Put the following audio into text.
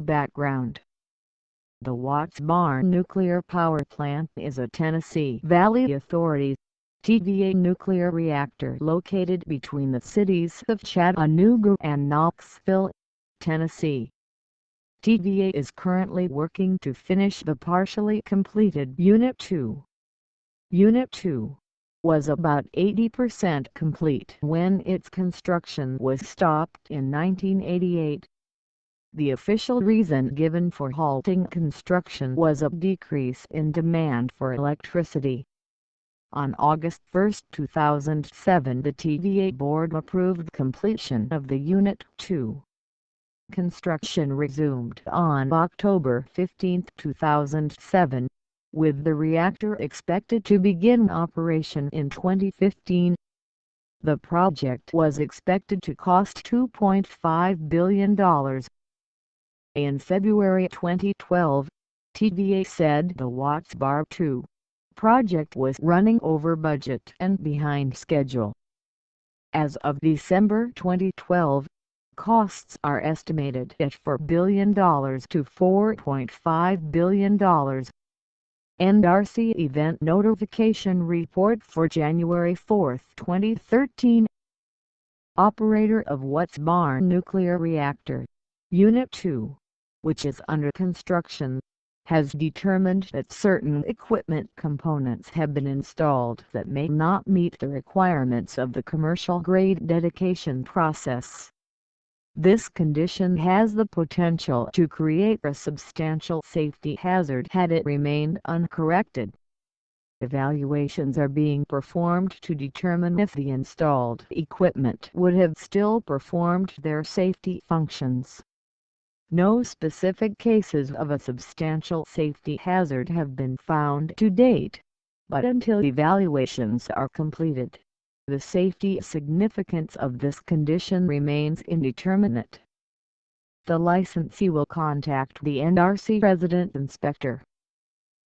Background The Watts Bar Nuclear Power Plant is a Tennessee Valley Authority TVA nuclear reactor located between the cities of Chattanooga and Knoxville, Tennessee. TVA is currently working to finish the partially completed Unit 2. Unit 2 was about 80% complete when its construction was stopped in 1988. The official reason given for halting construction was a decrease in demand for electricity. On August 1, 2007 the TVA board approved completion of the Unit 2. Construction resumed on October 15, 2007, with the reactor expected to begin operation in 2015. The project was expected to cost $2.5 billion. In February 2012, TVA said the Watts Bar 2 project was running over budget and behind schedule. As of December 2012, costs are estimated at $4 billion to $4.5 billion. NRC Event Notification Report for January 4, 2013 Operator of Watts Bar Nuclear Reactor Unit 2 which is under construction, has determined that certain equipment components have been installed that may not meet the requirements of the commercial-grade dedication process. This condition has the potential to create a substantial safety hazard had it remained uncorrected. Evaluations are being performed to determine if the installed equipment would have still performed their safety functions. No specific cases of a substantial safety hazard have been found to date, but until evaluations are completed, the safety significance of this condition remains indeterminate. The licensee will contact the NRC resident inspector